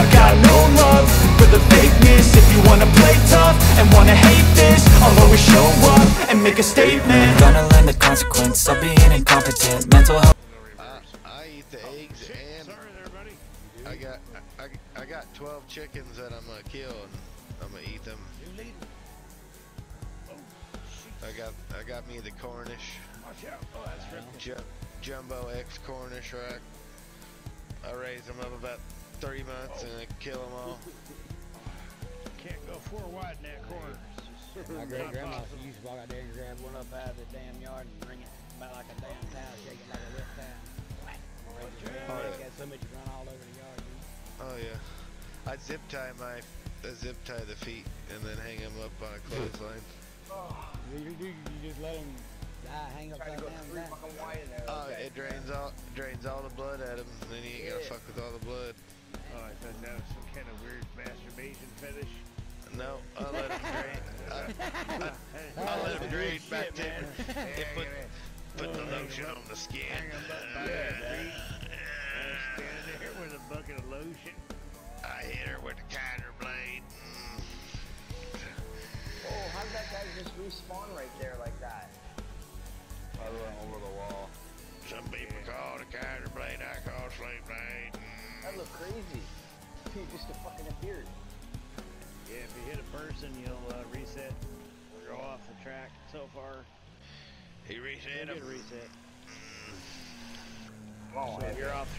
I got no love for the fakeness If you wanna play tough and wanna hate this I'll always show up and make a statement Gonna learn the consequence of being incompetent Mental health I, I eat the eggs and I got I, I got 12 chickens that I'm gonna kill and I'm gonna eat them. I got I got me the Cornish. Watch out! Oh, that's Ju jumbo X Cornish Rock. I raised them up about three months and I kill them all. Can't go four wide in that corner. My great grandma used to walk out there and grab one up out of the damn yard and bring it about like a damn towel, shake it like a wet towel. Oh, yeah. Got so much run all over the yard. dude. Oh yeah. I zip tie my I zip tie the feet and then hang them up on a clothesline. You, you, you, you just let them die, hang upside down. die. Oh, it drains all drains all the blood out of them, and then you ain't gotta fuck with all the blood. Oh, I thought that was some kind of weird masturbation fetish. No, I'll let him drain. I, I, will let him drain back it. Put, put the lotion on the skin.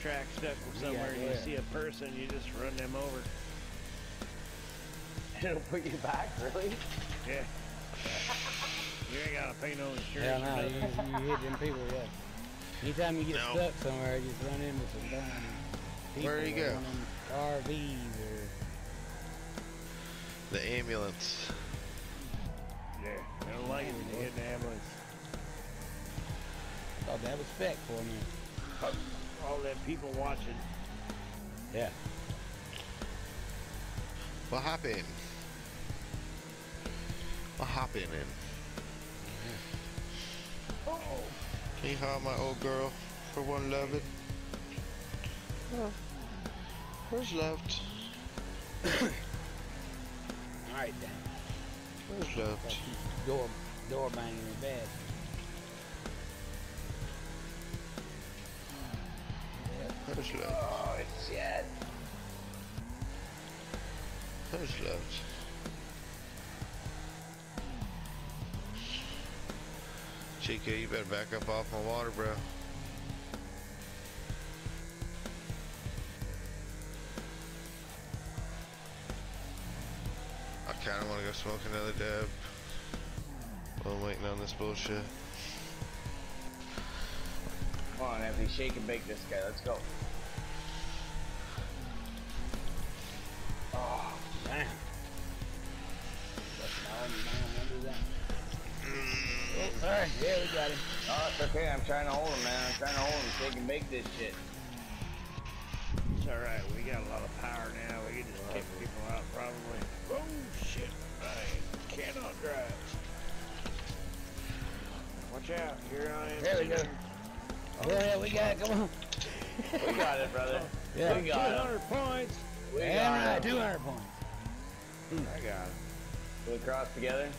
Track, stuck somewhere, and you see a person, you just run them over. It'll put you back, really? Yeah. you ain't gotta pay no Hell insurance. no, you, you hit them people, yeah. Anytime you get No. stuck somewhere, you just run into some damn people. Where'd he go? one of them RVs or The ambulance. Yeah, I don't like it when you hit an ambulance. thought that was spec for me. All them people watching. Yeah. What happened? What happened? He hauled my old girl for one loving. Oh, where's left? Alright then. Where's loved? Door door banging in bed. Loved? Oh. Where's loved? Chica, you better back up off my water, bro. I kinda wanna go smoke another dab. While I'm waiting on this bullshit. On, Anthony, shake and bake this guy. Let's go. Oh, Damn. That's mm. all, man, what is that? Oh, sorry. Yeah, we got him. Oh, it's okay. I'm trying to hold him, man. I'm trying to hold him so he can make this shit. It's alright, we got a lot of power now. We got it. Come on. We got it, brother. Yeah. We got it. 200 points. We Damn got right, it. 200 points. I got it. We cross together.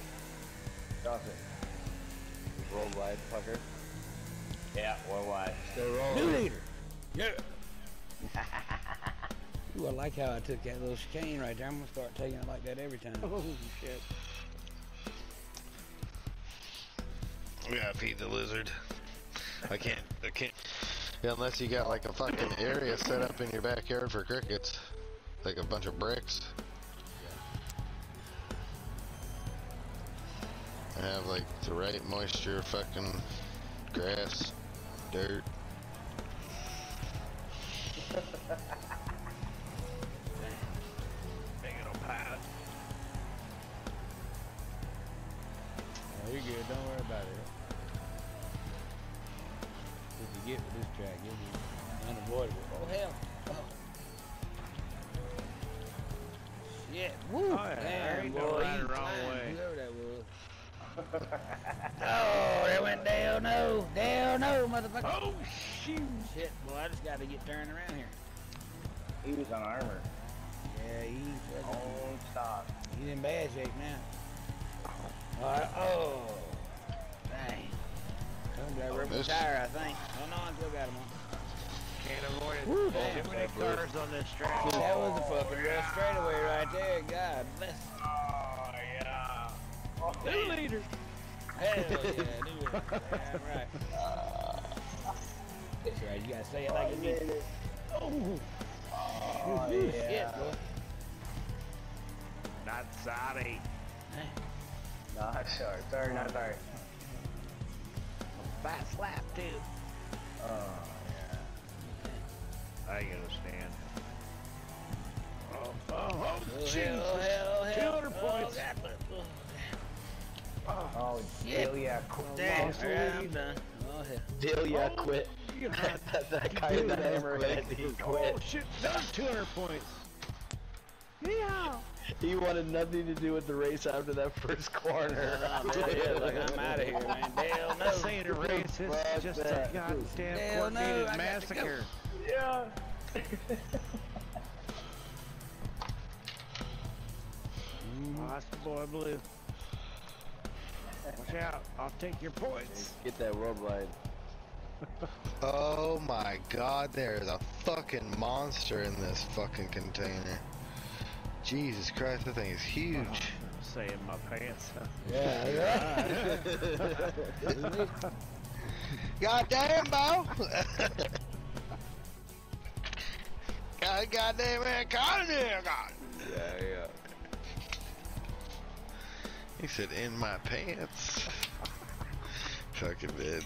Cross it. Worldwide fucker. Yeah, worldwide. Still rolling. New leader. Yeah. Ooh, I like how I took that little chicane right there. I'm gonna start taking it like that every time. Oh shit. We gotta feed the lizard. I can't. I can't. Yeah, unless you got like a fucking area set up in your backyard for crickets, like a bunch of bricks. Have like the right moisture, fucking grass, dirt. Bad shape now. Oh. Alright, oh. Dang. Come that rubber This- tire, I think. Oh no, I still got him on. Can't avoid it. Woo, Too many cars on this track. See, that was a fucking real straightaway right there. God bless. Oh, yeah. Oh, New leader. Hell yeah, do it. Damn right. That's right, you gotta say it like it is. Oh, Oh, shit, yeah. boy. Not sorry. Not sorry. Sorry, not sorry. Fast lap too. Oh, yeah. I ain't gonna. Oh, oh, oh, Oh, Jesus. hell, oh, hell, oh, hell. 200 points. Oh, God, look. Oh, Oh, Shit. hell yeah. Damn, alright, I'm done. Oh, hell. Delia Oh, quit. You can have that, that guy in the hammerhead, he Oh quit. shit, another 200 points. Yeah. He wanted nothing to do with the race after that first corner. Oh, man, yeah, like, I'm out of here, man. Hell no. This ain't a race, Fuck it's just a goddamn Hell coordinated I got to go. massacre. Yeah. Oh, that's the boy blue. Watch out, I'll take your points. Get that worldwide. Oh my god, there is a fucking monster in this fucking container. Jesus Christ, that thing is huge. Say in my pants. Yeah, yeah. God damn, Bo! God, goddamn man, God damn, God. Yeah, yeah. He said, in my pants. Fucking bed.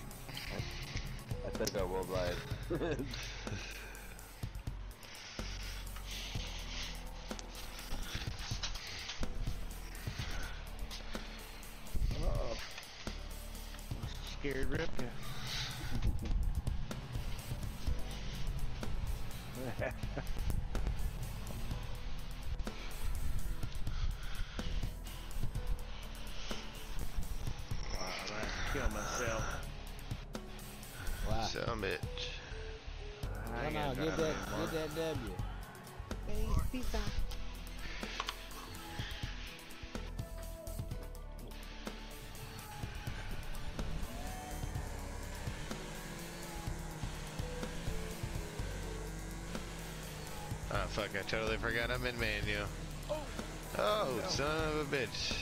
I said that worldwide. Oh. Scared Ripka. Wow, I'm gonna kill myself. Wow. Some bitch. Come on, get that, get that W. Oh fuck, I totally forgot I'm in menu. Oh, oh, son of a bitch.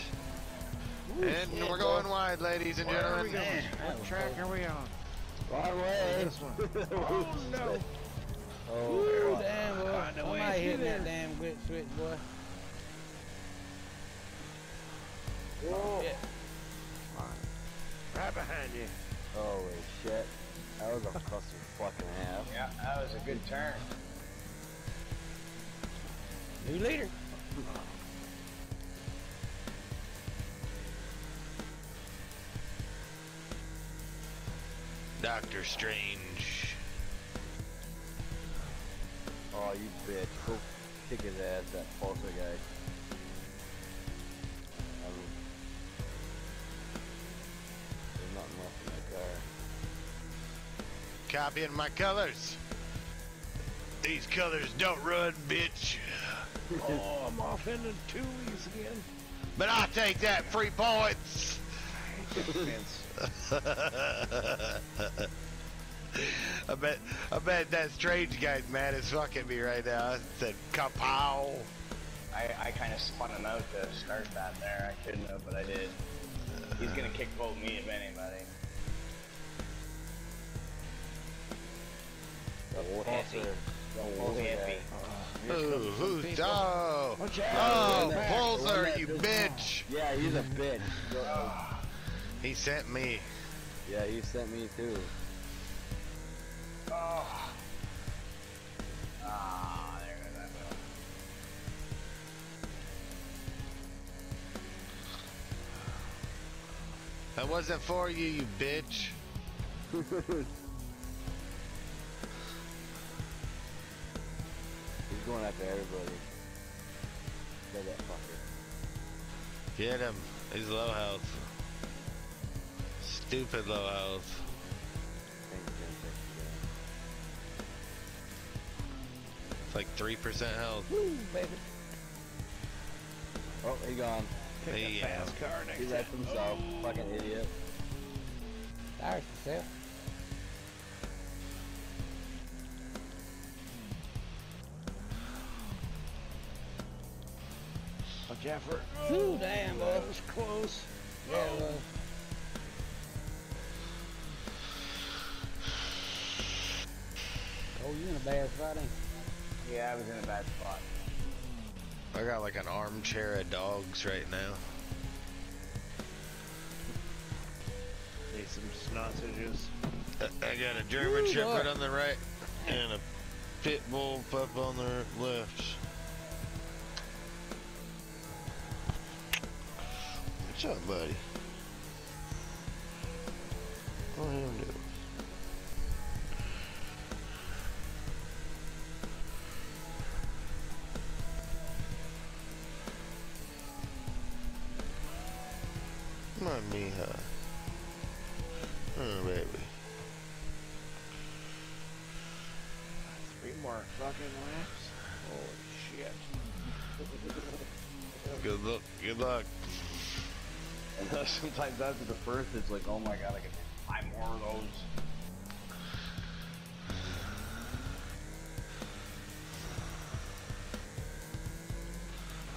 and we're going wide, ladies and Where are we gentlemen. going? What was track are we on? Wrong way. This one. Oh no! Oh, Ooh, damn, boy. Find a way Somebody through hitting that damn quit switch, boy. Whoa. Shit. Right behind you. Holy shit. That was a cluster fucking half. Yeah, that was a good turn. New leader. Doctor Strange. Oh, you bitch. Go kick his ass, that Pulsar guy. Um, there's nothing left in that car. Copying my colors. These colors don't run, bitch. Oh, I'm off into Tulies again. But I'll take that free points. I bet I bet that strange guy's mad as fuck at me right now. I said kapow. I, I kind of spun him out to start that there. I shouldn't have, but I did. He's gonna kick vote me if anybody. That Happy. Pulsar. That Oh, Pulsar happy. guy. Ooh, who's oh, Watch oh. Pulsar, you bitch. Yeah, he's a bitch. He sent me. Yeah, he sent me too. Oh. Ah, there goes that. That wasn't for you, you bitch. going after everybody. Kill that fucker. Get him. He's low health. Stupid low health. I think he's gonna take It's like 3% health. Woo, baby. Oh, he gone. Pick a Yeah. fast car next He left time. himself. Fucking idiot. Tires yourself. Watch out for it. Ooh, damn, boy. That was close. Yeah, well. Oh, you in a bad spot, ain't you? Yeah, I was in a bad spot. I got like an armchair of dogs right now. Need some sausages. I I got a German Ooh, Shepherd look. on the right and a pit bull pup on the left. What's up, buddy? What him do? Come on, Mija. Oh, baby. Three more fucking laps. Holy shit. Good luck. Good luck. And then sometimes after the first, it's like, oh my god, I can do five more of those.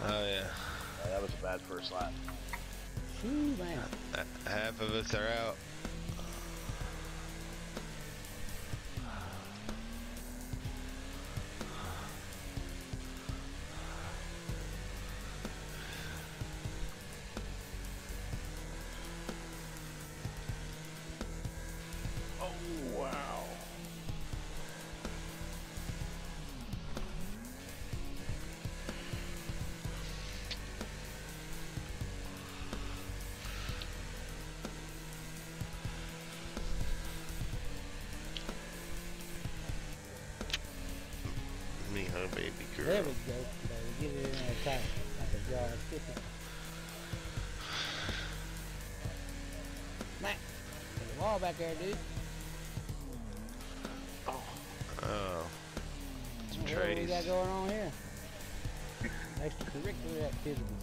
Oh yeah. Yeah, that was a bad first lap. Shoo, man. Half of us are out. There's a wall back there, dude. Oh. Some What do we got going on here? Extracurricular activities.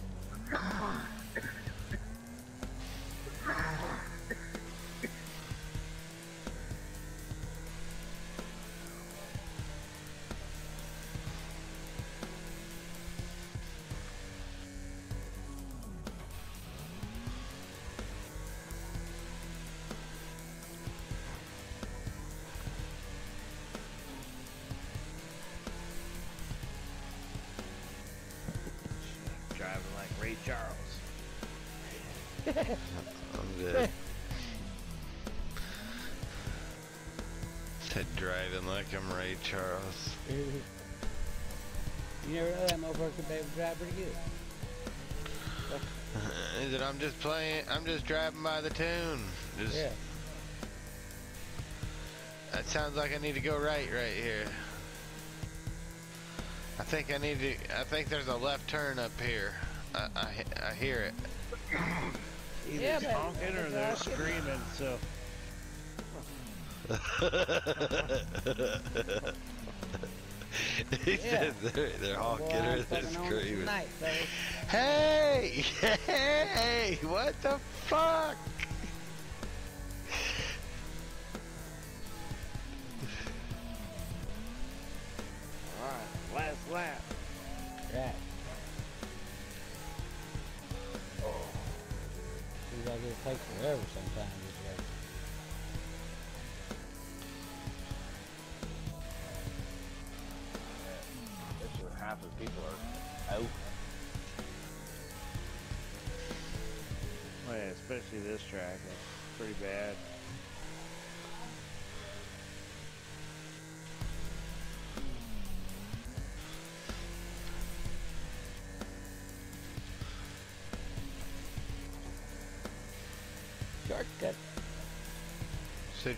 Charles. I'm good. Said driving like I'm Ray Charles. you never know that motherfucker could be able to drive pretty good. Is it I'm just playing, I'm just driving by the tune. Just Yeah. That sounds like I need to go right right here. I think I need to. I think there's a left turn up here. I I, I hear it. Either Yeah, honking or they're screaming, so. he Yeah. said they're, they're honking Boy, or they're screaming. Tonight. Hey! Hey! What the fuck? Alright, last lap. Right. Like it takes forever sometimes. This race. That's where half the people are out. Oh, yeah, especially this track. It's pretty bad.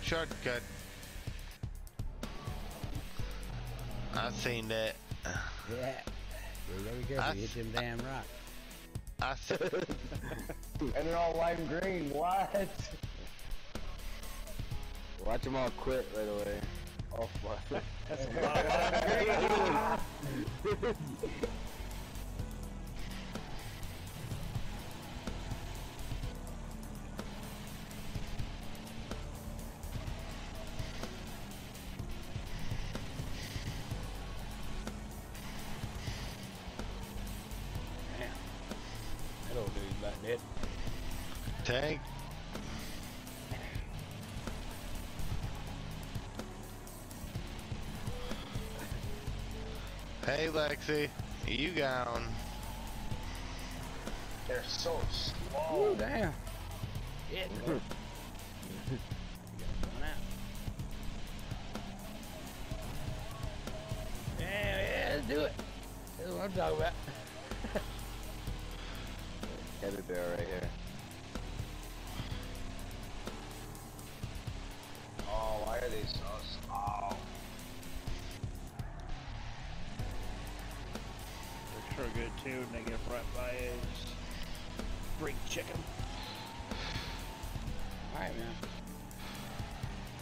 Shortcut. I seen that. Yeah. You gotta be careful. You hit them damn rocks. I said. And they're all lime green. What? Watch them all quit right away. Oh fuck. That's a lot of Damn. Tank. Hey Lexi, you gone? They're so slow. Oh, damn. Shit. Why are so slow? They're sure good too, and they get right by us. Bring chicken. Alright, man.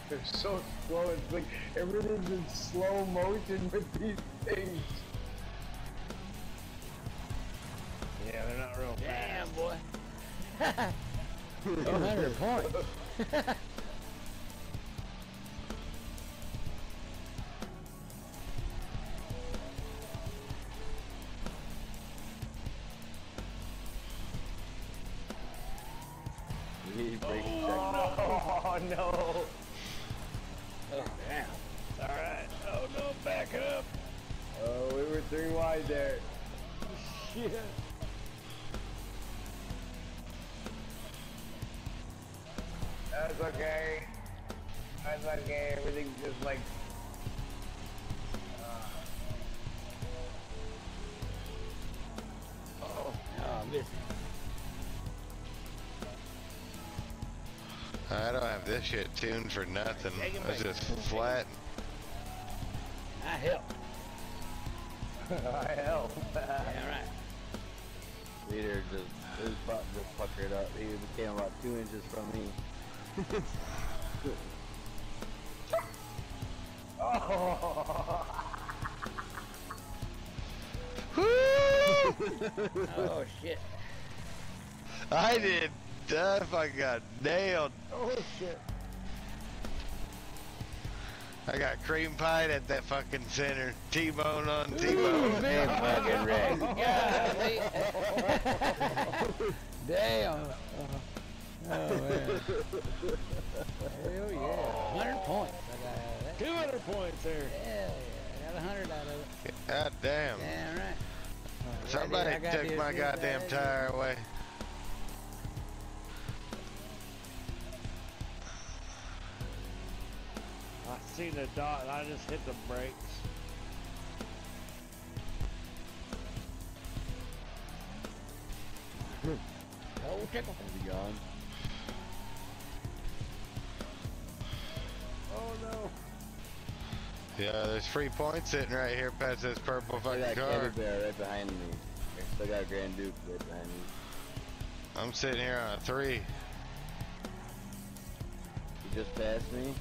They're so slow. It's like everything's in slow motion with these things. Yeah, they're not real Damn, fast. boy. 200 points. were there. Shit. That's okay. That's okay. Everything's just like. Oh, I missed. I don't have this shit tuned for nothing. Take it It's just flat. I help. Damn right. Leader just his butt just puckered up. He became about two inches from me. Woo! Oh, shit. I did. I fucking got nailed. Oh, shit. Oh, I got cream pie at that fucking center. T-bone on T-bone. big fucking wreck. Golly. Damn. Oh, man. Hell yeah. 100 points. I got out of that. 200 points there. Hell yeah. I got 100 out of it. God damn. Damn right. Somebody took my goddamn tire away. Seen the dot and I just hit the brakes. Oh, tickle. Is he gone? Oh no. Yeah, there's free points sitting right here past this purple I fucking got car. Candy Bear right behind me. I still got Grand Duke right behind me. I'm sitting here on a three. You just passed me.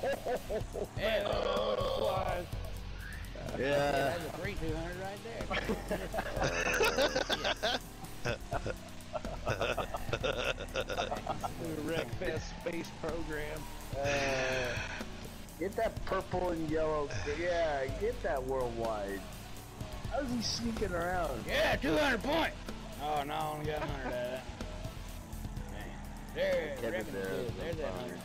200 points. Yeah, Yeah. that's a three 200 right there. Wreckfest space program. Uh, get that purple and yellow. Yeah, get that worldwide. How's he sneaking around? Yeah, 200 points. Oh, no, I only got 100 out of that. Man. There, Kevin reckon it is. is There's that on 100.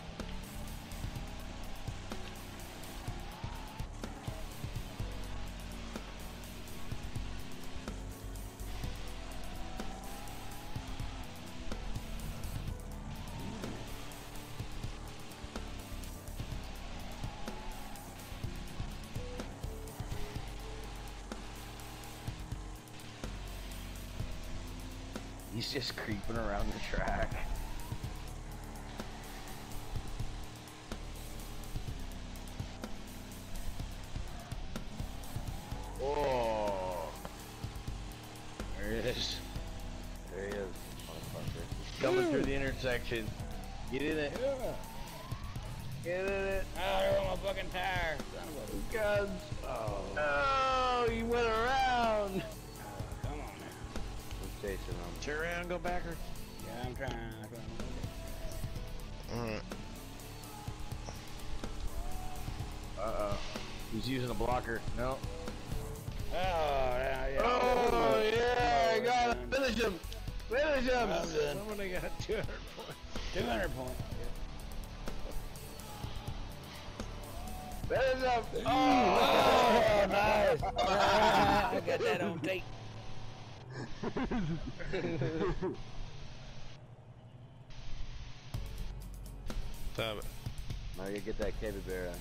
He's just creeping around the track. Oh, There it is. there he is. Coming through the intersection. Get in it. Get in it. Ah, oh, there went my fucking tire. Son of a... Guns. Turn around, go backwards. Yeah, I'm trying. I'm trying. Alright. Uh-oh. He's using a blocker. No. Oh, yeah, yeah. Oh, yeah, I got him. Finish him. Finish him. I'm good. Somebody got 200 points. 200 points. Finish him. Oh, oh nice. I got that on tape. Stop it. Now you get that capybara.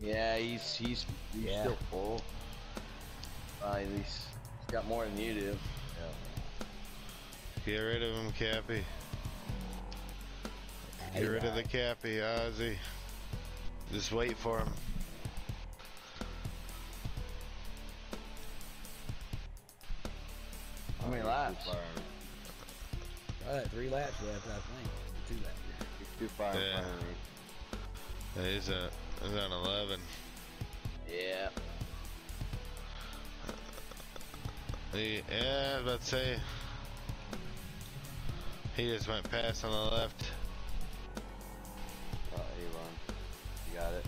Yeah, he's he's he's Yeah. still full. Uh, at least he's got more than you do. Get rid of him, Cappy. Get rid of the Cappy, Ozzy. Just wait for him. How many laps? I had uh, three laps left, I think. Two laps. He's too far in Yeah. front of me. Yeah, He's, a, he's on 11. Yeah. He, yeah, I was about to say. He just went past on the left. Oh, he won. You got it.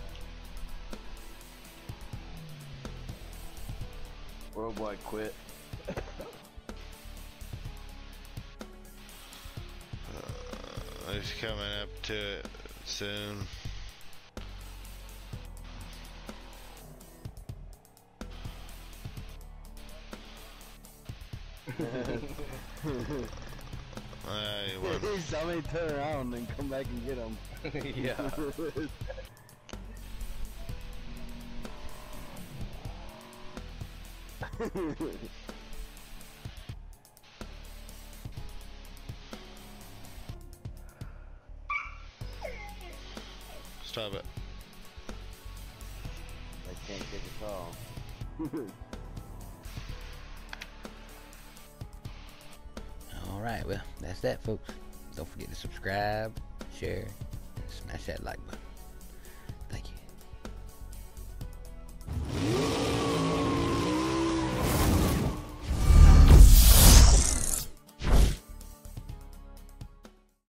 Worldwide quit. He's coming up to it soon. He won. He turn around and come back and get him. yeah. Stop it. I can't get the call. All right, well, that's that, folks. Don't forget to subscribe, share, and smash that like button.